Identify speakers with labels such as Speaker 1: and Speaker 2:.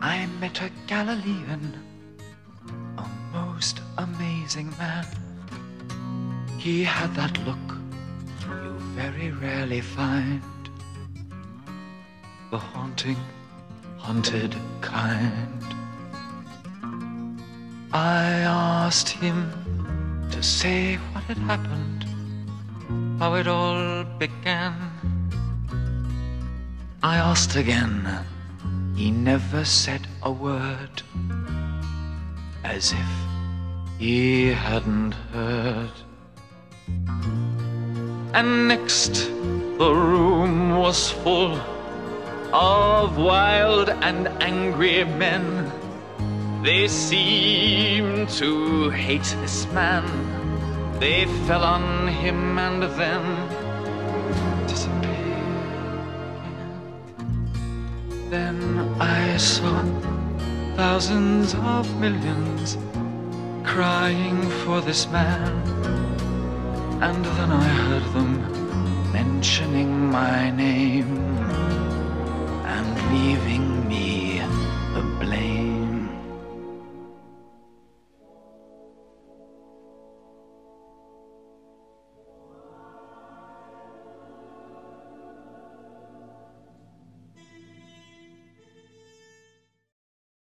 Speaker 1: I met a Galilean, a most amazing man. He had that look you very rarely find, the haunting, haunted kind. I asked him to say what had happened, how it all began. I asked again, he never said a word, as if he hadn't heard. And next, the room was full of wild and angry men. They seemed to hate this man. They fell on him and then Then I saw thousands of millions crying for this man. And then I heard them mentioning my name.